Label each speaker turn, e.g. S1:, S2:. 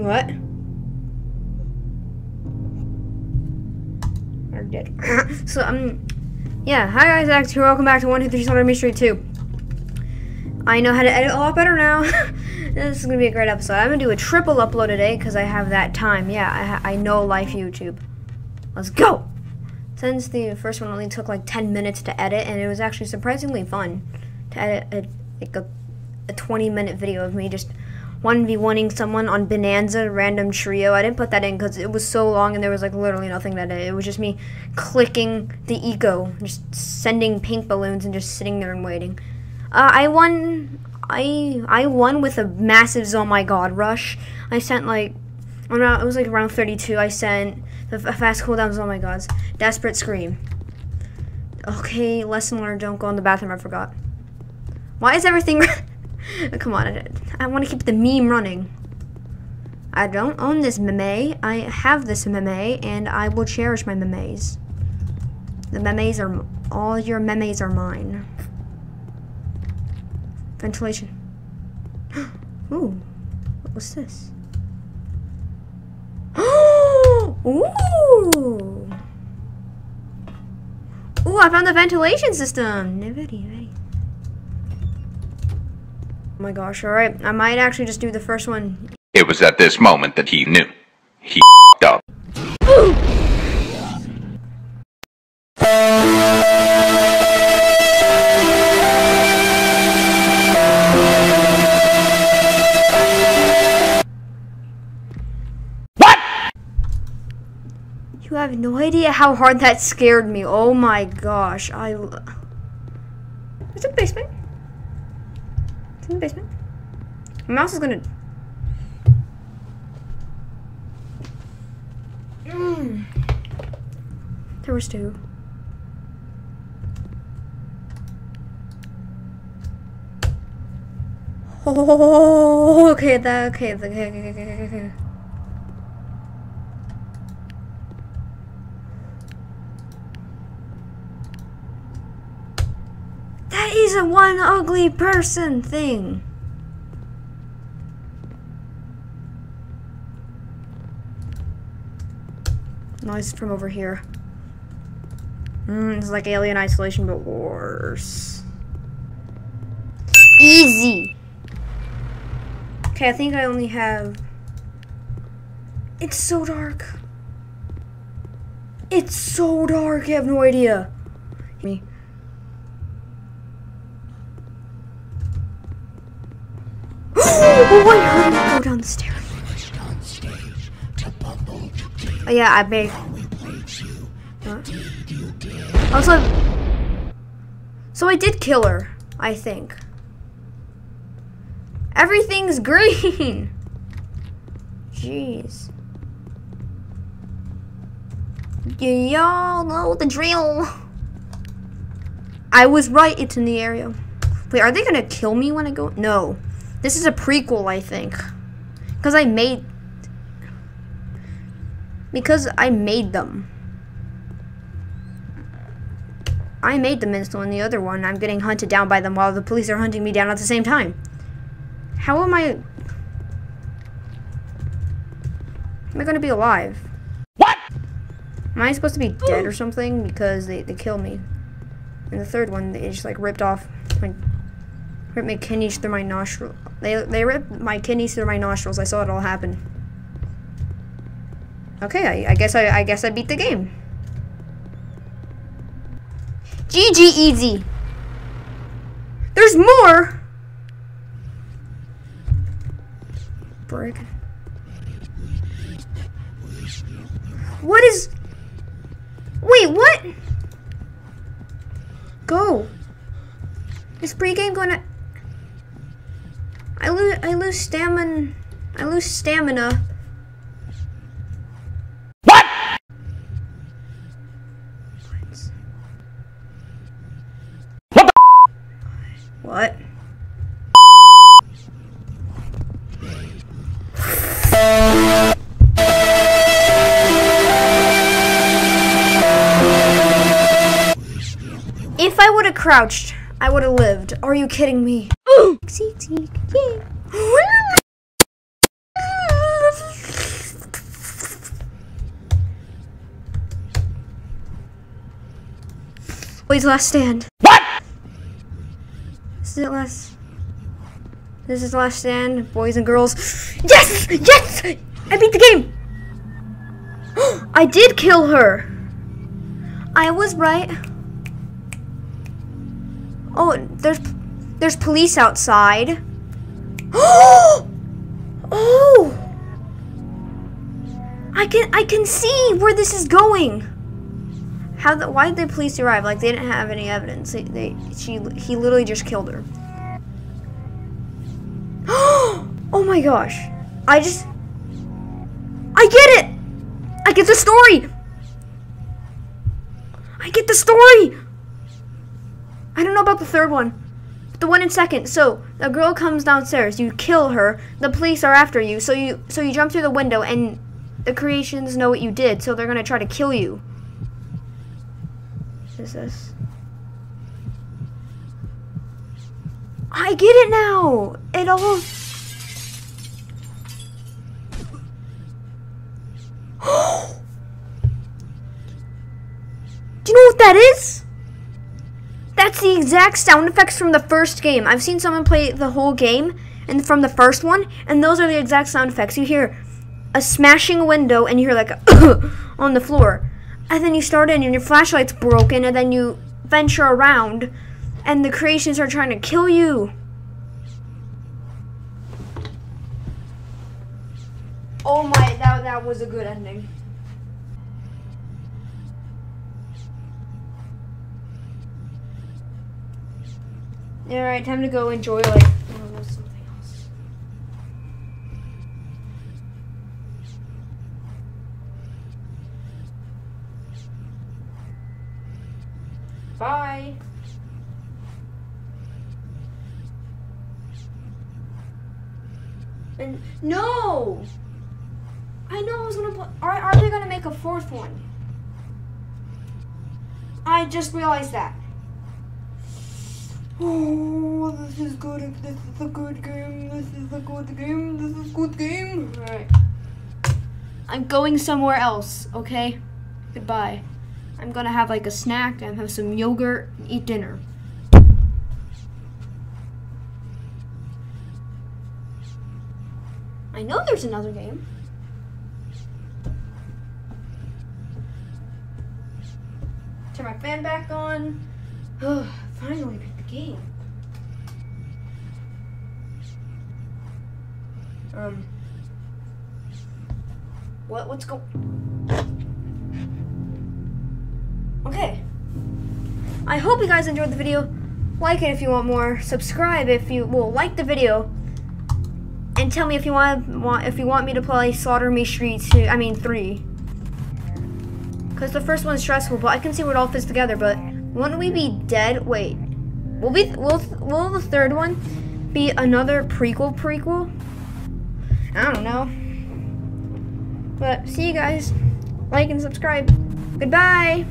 S1: What? I'm dead. so um, yeah. Hi guys, X here. Welcome back to one two three Slaughter Me Street Two. I know how to edit a lot better now. this is gonna be a great episode. I'm gonna do a triple upload today because I have that time. Yeah, I, I know life YouTube. Let's go. Since the first one only took like 10 minutes to edit, and it was actually surprisingly fun to edit a, like a, a 20 minute video of me just 1v1ing someone on Bonanza random trio. I didn't put that in because it was so long and there was like literally nothing that it. It was just me clicking the eco, just sending pink balloons and just sitting there and waiting. Uh, I won. I I won with a massive oh my god rush. I sent like around it was like around 32. I sent the fast cooldowns. Oh my gods, desperate scream. Okay, lesson learned. Don't go in the bathroom. I forgot. Why is everything? Come on, I, want to keep the meme running. I don't own this meme. I have this meme, and I will cherish my memes. The memes are all your memes are mine. Ventilation. Ooh, what was this? Ooh. Ooh, I found the ventilation system. Very, very. Oh my gosh, alright. I might actually just do the first one.
S2: It was at this moment that he knew. He fed up.
S1: You have no idea how hard that scared me. Oh my gosh. I... It's in the basement. In the basement. My mouse is gonna. Mm. There was two. Oh, okay, that, okay, okay, okay, okay, okay, Is a one ugly person thing. Noise from over here. Mm, it's like Alien Isolation, but worse. Easy. Okay, I think I only have. It's so dark. It's so dark. I have no idea. Me. Oh, I heard him go down the stairs. Oh, yeah, I made. What? Also, so I did kill her. I think. Everything's green. Jeez. Y'all know the drill. I was right. It's in the area. Wait, are they gonna kill me when I go? No. This is a prequel, I think. Because I made. Because I made them. I made them, and in the other one, I'm getting hunted down by them while the police are hunting me down at the same time. How am I. Am I gonna be alive?
S2: What?
S1: Am I supposed to be dead or something? Because they, they killed me. And the third one, they just like ripped off my ripped my kidneys through my nostril. They they ripped my kidneys through my nostrils. I saw it all happen. Okay, I, I guess I I guess I beat the game. GG easy. There's more. Brick. What is? Wait, what? Go. Is pregame gonna? I lose. I lose stamina. I lose stamina.
S2: What? What the?
S1: What? If I would have crouched, I would have lived. Are you kidding me? Seek. Wait, last stand.
S2: What?
S1: This is it last. This is last stand, boys and girls. Yes! Yes! I beat the game! I did kill her! I was right. Oh, there's there's police outside. oh! I can I can see where this is going. How the why did the police arrive? Like they didn't have any evidence. They, they she he literally just killed her. oh my gosh. I just I get it. I get the story. I get the story. I don't know about the third one. The one in second. So the girl comes downstairs. You kill her. The police are after you. So you so you jump through the window and the creations know what you did. So they're gonna try to kill you. What is this? I get it now. It all. Do you know what that is? That's the exact sound effects from the first game. I've seen someone play the whole game and from the first one, and those are the exact sound effects. You hear a smashing window and you hear like on the floor. And then you start in and your flashlight's broken and then you venture around and the creations are trying to kill you. Oh my, that, that was a good ending. Alright, time to go enjoy like something else. Bye. And no! I know I was gonna put. Are, are they gonna make a fourth one? I just realized that. Oh, this is good. This is a good game. This is a good game. This is a good game. Alright. I'm going somewhere else, okay? Goodbye. I'm gonna have like a snack and have some yogurt and eat dinner. I know there's another game. Turn my fan back on. Finally Um. What? What's go? Okay. I hope you guys enjoyed the video. Like it if you want more. Subscribe if you will like the video. And tell me if you want want if you want me to play Slaughter Me Street 2. I mean 3. Because the first one's stressful, but I can see where it all fits together. But wouldn't we be dead? Wait. Will we will will the third one be another prequel prequel? I don't know. But see you guys. Like and subscribe. Goodbye.